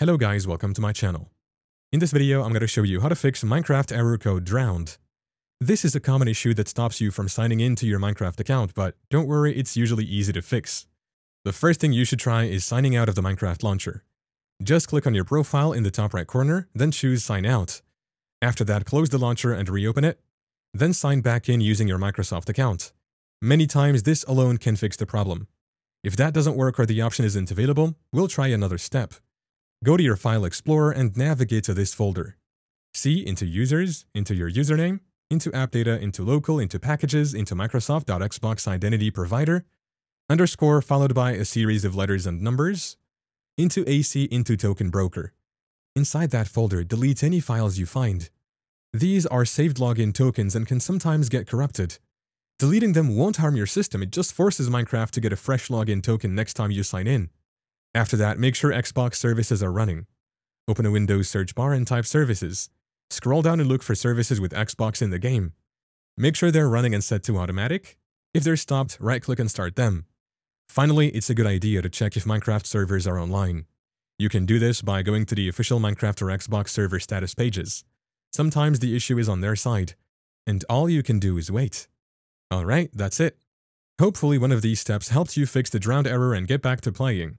Hello guys, welcome to my channel. In this video, I'm going to show you how to fix Minecraft error code drowned. This is a common issue that stops you from signing into your Minecraft account, but don't worry, it's usually easy to fix. The first thing you should try is signing out of the Minecraft launcher. Just click on your profile in the top right corner, then choose Sign Out. After that, close the launcher and reopen it. Then sign back in using your Microsoft account. Many times, this alone can fix the problem. If that doesn't work or the option isn't available, we'll try another step. Go to your File Explorer and navigate to this folder. C into Users, into your username, into App Data, into Local, into Packages, into Microsoft.Xbox Identity Provider, underscore followed by a series of letters and numbers, into AC into Token Broker. Inside that folder, delete any files you find. These are saved login tokens and can sometimes get corrupted. Deleting them won't harm your system, it just forces Minecraft to get a fresh login token next time you sign in. After that, make sure Xbox services are running. Open a Windows search bar and type services. Scroll down and look for services with Xbox in the game. Make sure they're running and set to automatic. If they're stopped, right-click and start them. Finally, it's a good idea to check if Minecraft servers are online. You can do this by going to the official Minecraft or Xbox server status pages. Sometimes the issue is on their side, and all you can do is wait. Alright, that's it. Hopefully one of these steps helps you fix the drowned error and get back to playing.